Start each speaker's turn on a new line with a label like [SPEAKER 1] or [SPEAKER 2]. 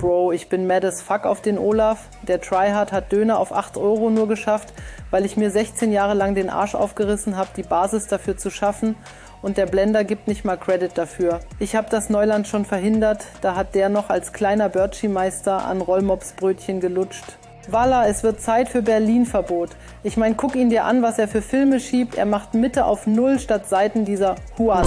[SPEAKER 1] Bro, ich bin mad as fuck auf den Olaf. Der Tryhard hat Döner auf 8 Euro nur geschafft, weil ich mir 16 Jahre lang den Arsch aufgerissen habe, die Basis dafür zu schaffen und der Blender gibt nicht mal Credit dafür. Ich habe das Neuland schon verhindert, da hat der noch als kleiner Birchie-Meister an Rollmops-Brötchen gelutscht. Walla, es wird Zeit für Berlin-Verbot. Ich meine, guck ihn dir an, was er für Filme schiebt. Er macht Mitte auf Null statt Seiten dieser Huan.